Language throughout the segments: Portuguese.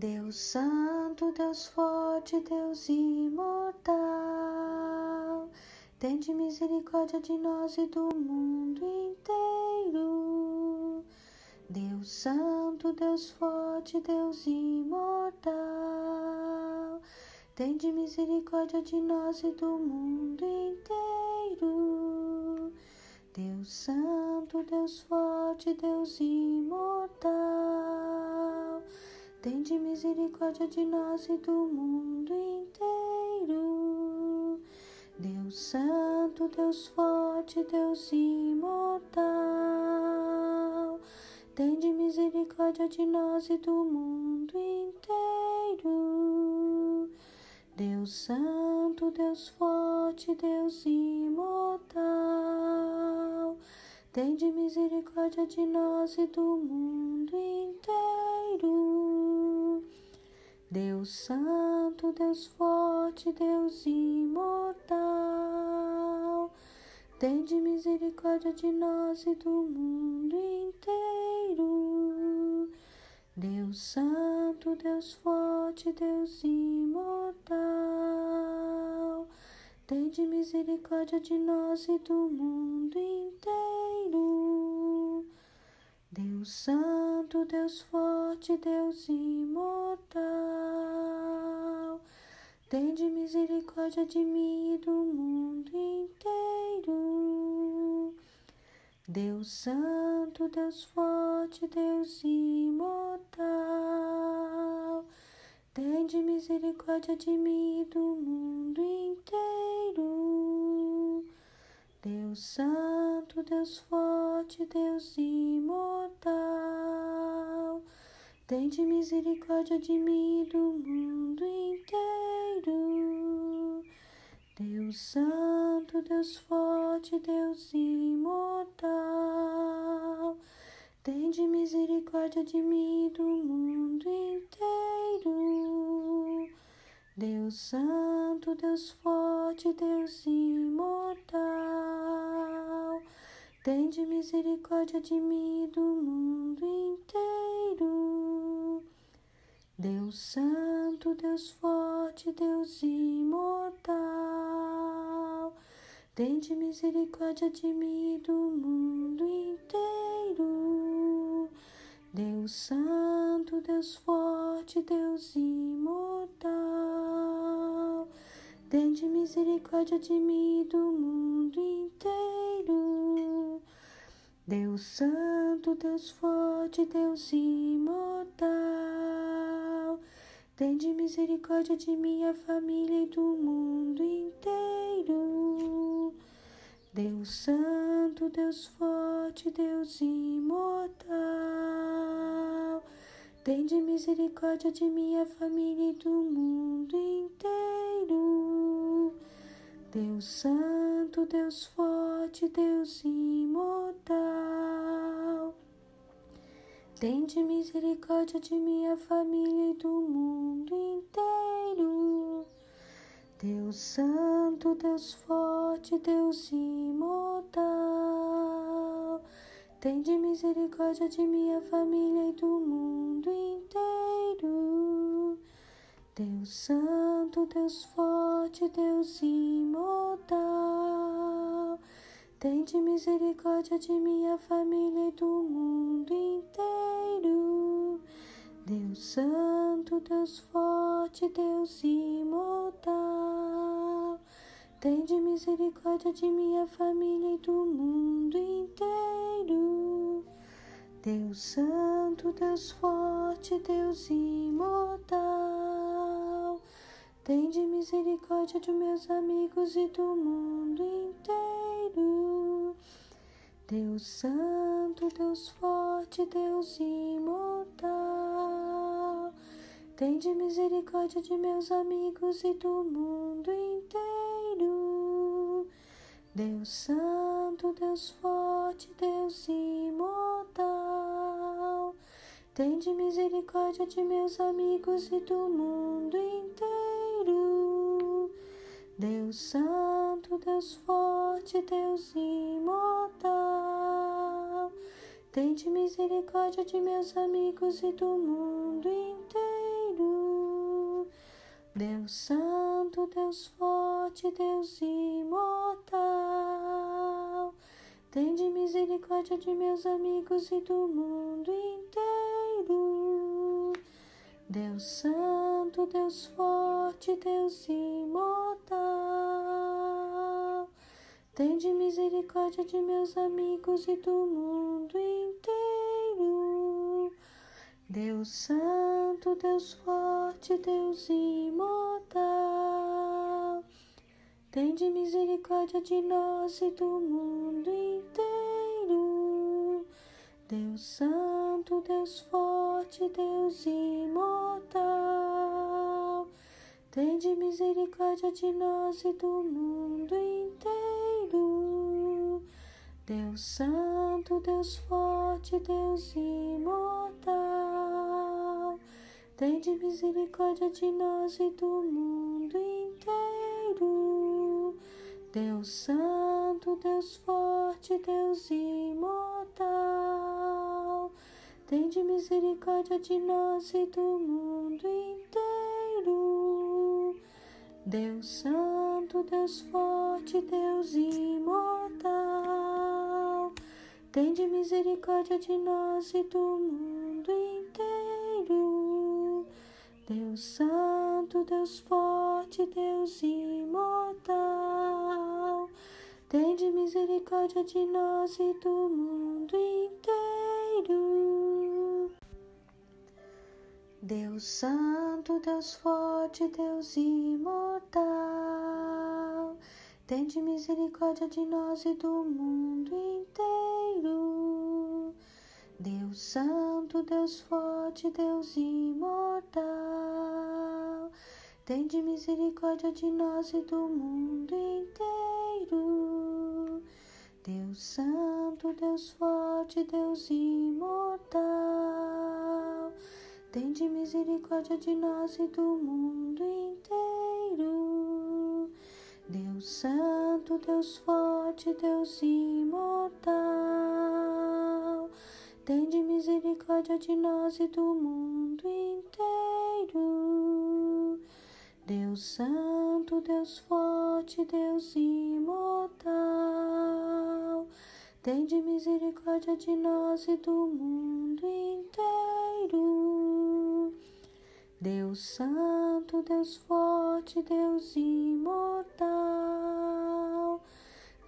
Deus Santo, Deus forte, Deus imortal, tende misericórdia de nós e do mundo inteiro. Deus Santo, Deus forte, Deus imortal, tende misericórdia de nós e do mundo inteiro. Deus Santo, Deus forte, Deus imortal Tende misericórdia de nós e do mundo inteiro. Deus Santo, Deus forte, Deus imortal. Tende misericórdia de nós e do mundo inteiro. Deus Santo, Deus forte, Deus imortal. Tende misericórdia de nós e do mundo inteiro. Deus Santo, Deus forte, Deus imortal, tende misericórdia de nós e do mundo inteiro. Deus Santo, Deus forte, Deus imortal, tende misericórdia de nós e do mundo inteiro. Deus Santo, Deus forte, Deus imortal, tende misericórdia de mim e do mundo inteiro. Deus Santo, Deus forte, Deus imortal, tende misericórdia de mim e do mundo inteiro. Deus Santo, Deus forte, Deus imortal, tende misericórdia de mim e do mundo inteiro. Deus Santo, Deus forte, Deus imortal, tende misericórdia de mim e do mundo inteiro. Deus Santo, Deus forte, Deus imortal, tende misericórdia de mim e do mundo inteiro. Deus Santo, Deus forte, Deus imortal, tende misericórdia de mim e do mundo inteiro. Deus Santo, Deus forte, Deus imortal, tende misericórdia de mim e do mundo inteiro. Deus Santo, Deus forte, Deus imortal, tende misericórdia de minha família e do mundo inteiro. Deus Santo, Deus forte, Deus imortal, tende misericórdia de minha família e do mundo inteiro. Deus Santo, Deus forte, Deus imortal, tende misericórdia de minha família e do mundo inteiro. Deus Santo, Deus forte, Deus imortal, tende misericórdia de minha família e do mundo inteiro. Deus Santo, Deus forte, Deus imortal, tende misericórdia de minha família e do mundo inteiro. Deus Santo, Deus forte, Deus imortal, tende misericórdia de minha família e do mundo inteiro. Deus Santo, Deus forte, Deus imortal, tende misericórdia de meus amigos e do mundo inteiro. Deus Santo, Deus forte, Deus imortal, tende misericórdia de meus amigos e do mundo inteiro. Deus Santo, Deus forte, Deus imortal, tende misericórdia de meus amigos e do mundo inteiro. Deus Santo, Deus forte, Deus imortal, tende misericórdia de meus amigos e do mundo inteiro. Deus Santo, Deus forte, Deus imortal, tende misericórdia de meus amigos e do mundo inteiro. Deus Santo, Deus forte, Deus imortal, tende misericórdia de meus amigos e do mundo inteiro. Deus Santo, Deus forte, Deus imortal, tende misericórdia de nós e do mundo inteiro. Deus Santo, Deus forte, Deus imortal, tende misericórdia de nós e do mundo inteiro. Deus Santo, Deus forte, Deus imortal, tende misericórdia de nós e do mundo inteiro. Deus Santo, Deus forte, Deus imortal, tende misericórdia de nós e do mundo inteiro. Deus Santo, Deus forte, Deus imortal, tende misericórdia de nós e do mundo inteiro. Deus Santo, Deus forte, Deus imortal, tende misericórdia de nós e do mundo inteiro. Deus Santo, Deus forte, Deus imortal, tende misericórdia de nós e do mundo inteiro. Deus Santo, Deus forte, Deus imortal, tende misericórdia de nós e do mundo inteiro. Deus Santo, Deus forte, Deus imortal, tende misericórdia de nós e do mundo inteiro. Deus Santo, Deus forte, Deus imortal, tende misericórdia de nós e do mundo inteiro. Deus Santo, Deus forte, Deus imortal, tende misericórdia de nós e do mundo Deus Santo, Deus forte, Deus imortal,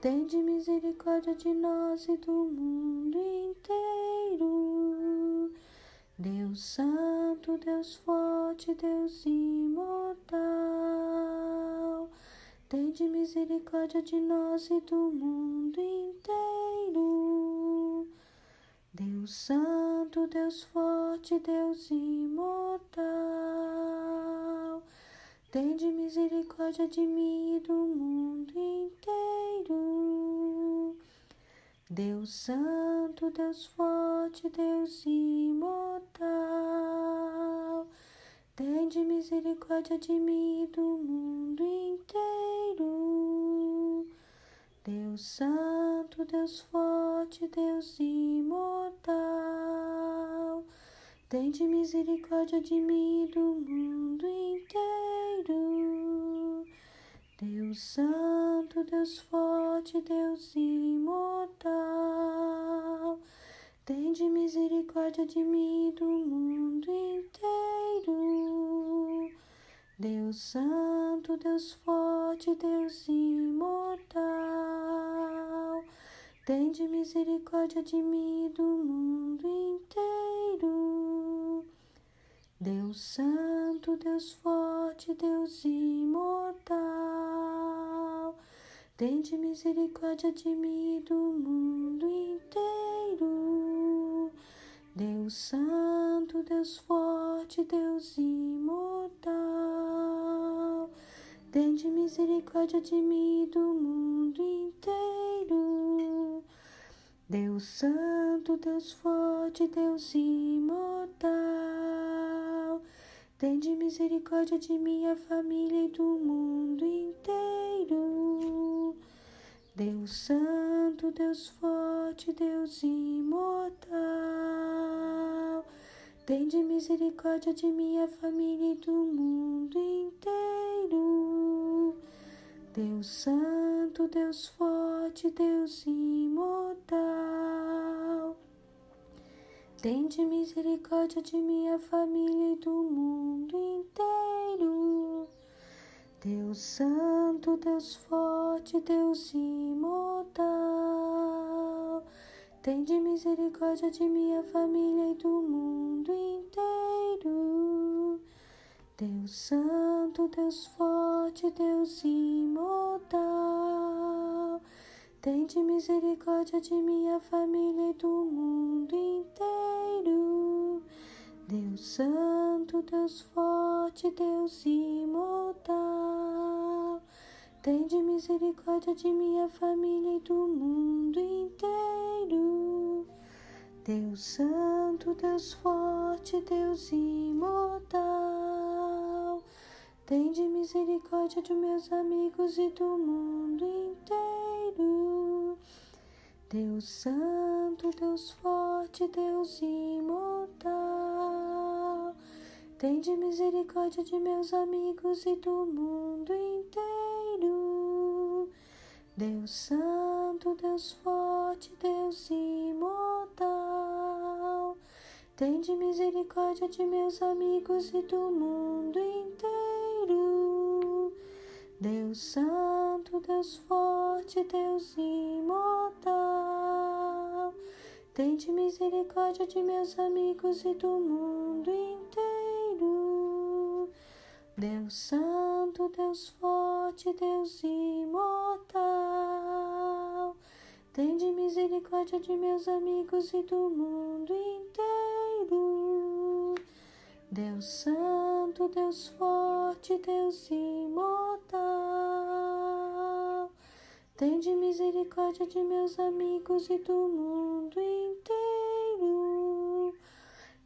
tende misericórdia de nós e do mundo inteiro. Deus Santo, Deus forte, Deus imortal, tende misericórdia de nós e do mundo inteiro. Deus Santo, Deus forte, Deus imortal, tende misericórdia de mim e do mundo inteiro. Deus Santo, Deus forte, Deus imortal, tende misericórdia de mim e do mundo inteiro. Deus Santo, Deus forte, Deus imortal, tende misericórdia de mim do mundo inteiro. Deus Santo, Deus forte, Deus imortal, tende misericórdia de mim do mundo inteiro. Deus Santo, Deus forte, Deus imortal, tende misericórdia de mim e do mundo inteiro. Deus Santo, Deus forte, Deus imortal, tende misericórdia de mim e do mundo inteiro. Deus Santo, Deus forte, Deus imortal, tende misericórdia de mim e do mundo inteiro. Deus Santo, Deus forte, Deus imortal, tende misericórdia de minha família e do mundo inteiro. Deus Santo, Deus forte, Deus imortal, Tende misericórdia de minha família e do mundo inteiro. Deus Santo, Deus forte, Deus imortal. Tende misericórdia de minha família e do mundo inteiro. Deus Santo, Deus forte, Deus imortal. Tende misericórdia de minha família e do mundo inteiro. Deus Santo, Deus forte, Deus imortal. Tende misericórdia de minha família e do mundo inteiro. Deus Santo, Deus forte, Deus imortal. Tende misericórdia de minha família e do mundo inteiro. Deus Santo, Deus forte, Deus imortal. Tende misericórdia de meus amigos e do mundo inteiro. Deus Santo, Deus forte, Deus imortal. Tende misericórdia de meus amigos e do mundo inteiro. Deus Santo, Deus forte, Deus imortal. Tende misericórdia de meus amigos e do mundo inteiro. Deus Santo, Deus forte, Deus imortal. Tende misericórdia de meus amigos e do mundo inteiro. Deus Santo, Deus forte, Deus imortal. Tende misericórdia de meus amigos e do mundo inteiro. Deus Santo, Deus forte, Deus imortal. Tende misericórdia de meus amigos e do mundo inteiro.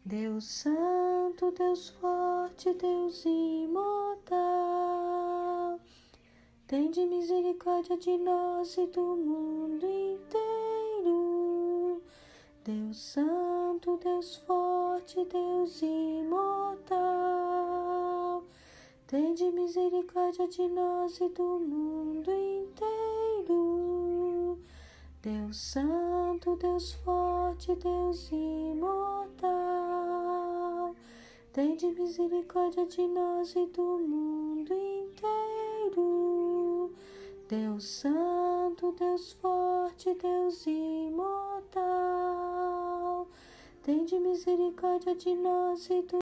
Deus Santo, Deus forte, Deus imortal. Tende misericórdia de nós e do mundo inteiro. Deus Santo, Deus forte, Deus imortal. Tende misericórdia de nós e do mundo inteiro. Deus Santo, Deus forte, Deus imortal. Tende misericórdia de nós e do mundo inteiro. Deus Santo, Deus forte, Deus imortal. Tende misericórdia de nós e do